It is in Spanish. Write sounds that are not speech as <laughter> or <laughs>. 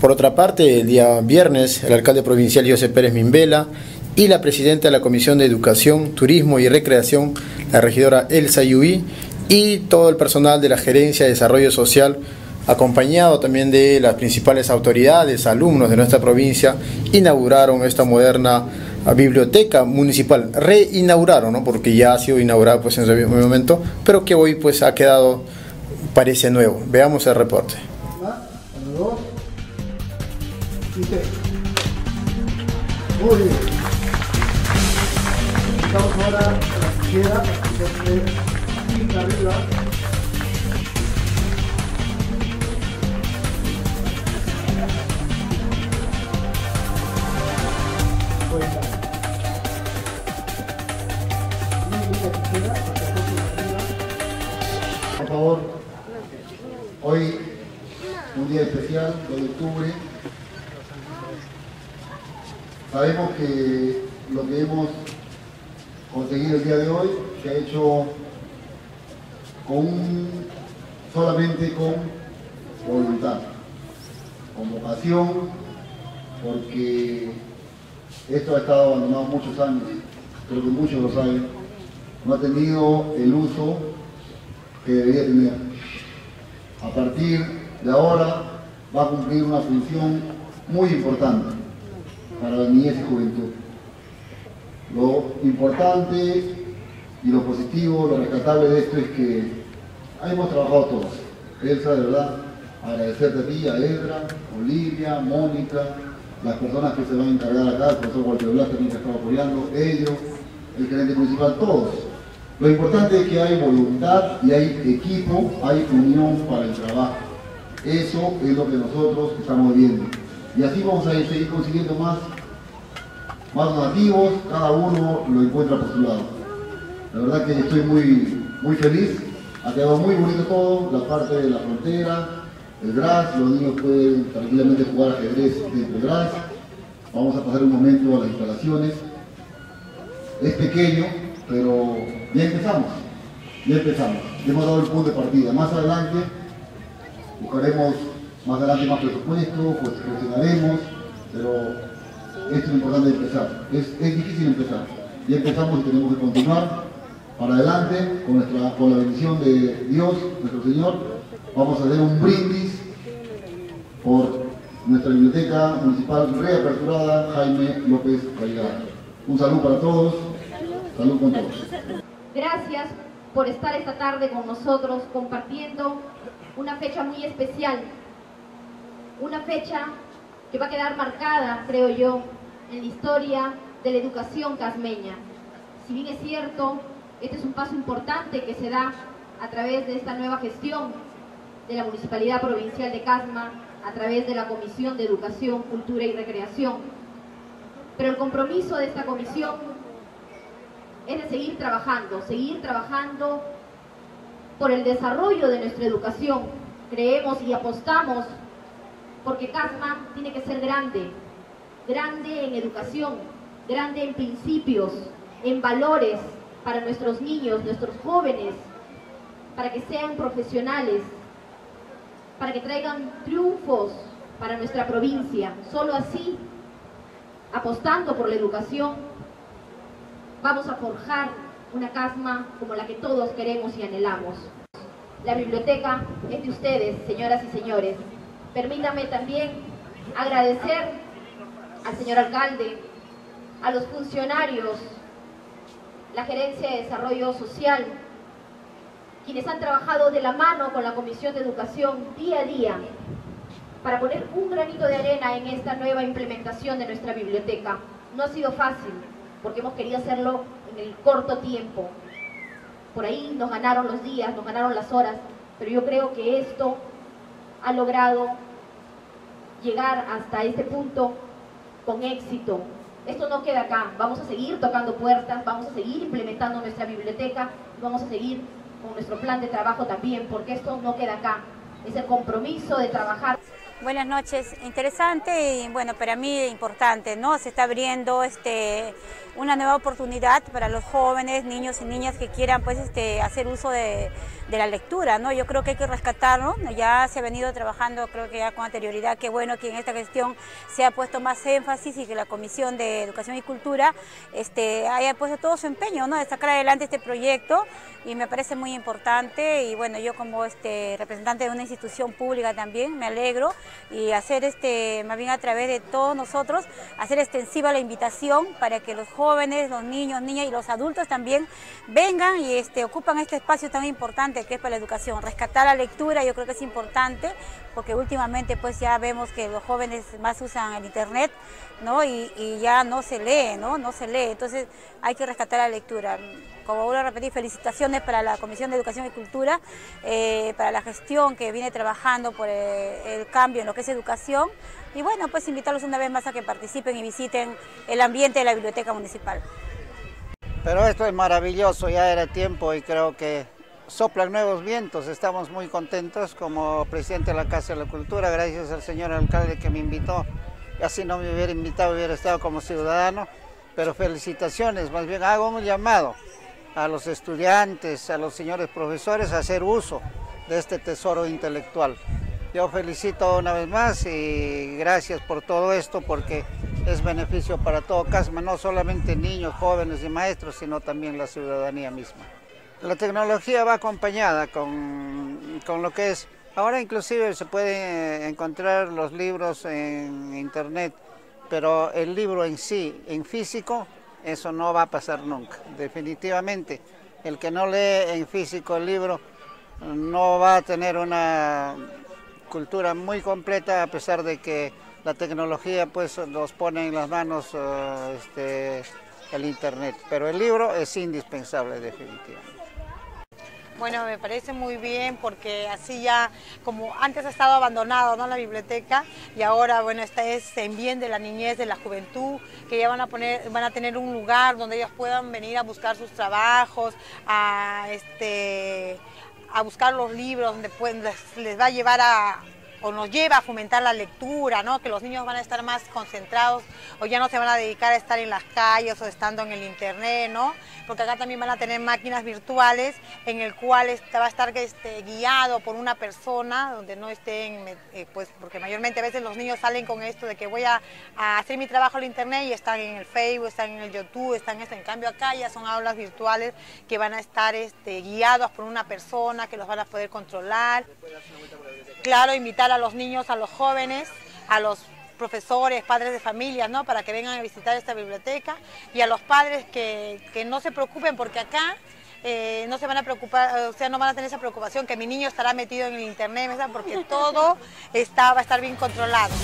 Por otra parte, el día viernes, el alcalde provincial José Pérez Mimbela y la presidenta de la Comisión de Educación, Turismo y Recreación, la regidora Elsa Yubí, y todo el personal de la Gerencia de Desarrollo Social, acompañado también de las principales autoridades, alumnos de nuestra provincia, inauguraron esta moderna biblioteca municipal. Reinauguraron, ¿no? porque ya ha sido inaugurada pues, en ese momento, pero que hoy pues, ha quedado, parece nuevo. Veamos el reporte. Muy bien. Estamos ahora a la tijera, pinta arriba. Por favor, hoy un día especial, 2 de octubre. Sabemos que lo que hemos conseguido el día de hoy se ha hecho con solamente con voluntad, con vocación, porque esto ha estado abandonado muchos años, creo que muchos lo saben, no ha tenido el uso que debería tener. A partir de ahora va a cumplir una función muy importante para la niñez y juventud. Lo importante y lo positivo, lo rescatable de esto es que hemos trabajado todos. Elsa, de verdad, agradecerte a ti, a Edra, Olivia, Mónica, las personas que se van a encargar acá, el profesor Walter Blas también que estaba apoyando, ellos, el gerente municipal, todos. Lo importante es que hay voluntad y hay equipo, hay unión para el trabajo. Eso es lo que nosotros estamos viendo. Y así vamos a seguir consiguiendo más, más donativos, cada uno lo encuentra por su lado. La verdad que estoy muy, muy feliz, ha quedado muy bonito todo, la parte de la frontera, el GRAS, los niños pueden tranquilamente jugar ajedrez dentro del GRAS. Vamos a pasar un momento a las instalaciones. Es pequeño, pero ya empezamos, ya empezamos. Ya hemos dado el punto de partida. Más adelante buscaremos más adelante más presupuesto, pues gestionaremos, pero esto es importante empezar. Es, es difícil empezar. Ya empezamos y tenemos que continuar para adelante con, nuestra, con la bendición de Dios, nuestro Señor. Vamos a hacer un brindis por nuestra biblioteca municipal reaperturada Jaime López Rayada. Un saludo para todos, salud con todos. Gracias por estar esta tarde con nosotros compartiendo una fecha muy especial, una fecha que va a quedar marcada, creo yo, en la historia de la educación casmeña. Si bien es cierto, este es un paso importante que se da a través de esta nueva gestión de la Municipalidad Provincial de Casma, a través de la Comisión de Educación, Cultura y Recreación. Pero el compromiso de esta comisión es de seguir trabajando, seguir trabajando por el desarrollo de nuestra educación. Creemos y apostamos porque Casma tiene que ser grande, grande en educación, grande en principios, en valores para nuestros niños, nuestros jóvenes, para que sean profesionales, para que traigan triunfos para nuestra provincia. Solo así, apostando por la educación, vamos a forjar una casma como la que todos queremos y anhelamos. La biblioteca es de ustedes, señoras y señores. Permítame también agradecer al señor alcalde, a los funcionarios, la Gerencia de Desarrollo Social, quienes han trabajado de la mano con la Comisión de Educación día a día para poner un granito de arena en esta nueva implementación de nuestra biblioteca. No ha sido fácil, porque hemos querido hacerlo en el corto tiempo. Por ahí nos ganaron los días, nos ganaron las horas, pero yo creo que esto ha logrado llegar hasta este punto con éxito. Esto no queda acá, vamos a seguir tocando puertas, vamos a seguir implementando nuestra biblioteca, vamos a seguir con nuestro plan de trabajo también, porque esto no queda acá. Es el compromiso de trabajar. Buenas noches, interesante y bueno, para mí importante, ¿no? Se está abriendo este, una nueva oportunidad para los jóvenes, niños y niñas que quieran pues este, hacer uso de, la lectura, ¿no? Yo creo que hay que rescatarlo, ya se ha venido trabajando creo que ya con anterioridad, que bueno que en esta gestión se ha puesto más énfasis y que la Comisión de Educación y Cultura este, haya puesto todo su empeño, ¿no? De sacar adelante este proyecto y me parece muy importante y bueno, yo como este, representante de una institución pública también me alegro y hacer este, más bien a través de todos nosotros, hacer extensiva la invitación para que los jóvenes, los niños, niñas y los adultos también vengan y este, ocupan este espacio tan importante que es para la educación. Rescatar la lectura yo creo que es importante porque últimamente pues ya vemos que los jóvenes más usan el internet ¿no? y, ya no se lee, ¿no? no se lee, entonces hay que rescatar la lectura. Como vuelvo a repetir, felicitaciones para la Comisión de Educación y Cultura, eh, para la gestión que viene trabajando por el, cambio en lo que es educación. Y bueno, pues invitarlos una vez más a que participen y visiten el ambiente de la Biblioteca Municipal. Pero esto es maravilloso, ya era tiempo y creo que soplan nuevos vientos. Estamos muy contentos como presidente de la Casa de la Cultura, gracias al señor alcalde que me invitó. Así no me hubiera invitado, hubiera estado como ciudadano. Pero felicitaciones, más bien hago un llamado a los estudiantes, a los señores profesores a hacer uso de este tesoro intelectual. Yo felicito una vez más y gracias por todo esto porque es beneficio para todo CASMA, no solamente niños, jóvenes y maestros, sino también la ciudadanía misma. La tecnología va acompañada con, con lo que es, ahora inclusive se pueden encontrar los libros en internet, pero el libro en sí, en físico, eso no va a pasar nunca, definitivamente. El que no lee en físico el libro no va a tener una cultura muy completa a pesar de que la tecnología pues nos pone en las manos eh, este, el internet, pero el libro es indispensable definitivamente. Bueno, me parece muy bien porque así ya, como antes ha estado abandonado ¿no? la biblioteca y ahora, bueno, esta es en bien de la niñez, de la juventud, que ya van a, poner, van a tener un lugar donde ellos puedan venir a buscar sus trabajos, a, este, a buscar los libros, donde pueden, les va a llevar a o nos lleva a fomentar la lectura, ¿no? que los niños van a estar más concentrados o ya no se van a dedicar a estar en las calles o estando en el internet, ¿no? porque acá también van a tener máquinas virtuales en el cual va a estar este, guiado por una persona donde no estén, eh, pues porque mayormente a veces los niños salen con esto de que voy a, hacer mi trabajo en el internet y están en el Facebook, están en el YouTube, están en esto. En cambio acá ya son aulas virtuales que van a estar este, guiados por una persona que los van a poder controlar. Claro, invitar a los niños, a los jóvenes, a los profesores, padres de familia, ¿no? Para que vengan a visitar esta biblioteca y a los padres que, no se preocupen porque acá eh, no se van a preocupar, o sea, no van a tener esa preocupación que mi niño estará metido en el internet, porque <laughs> todo está, va a estar bien controlado.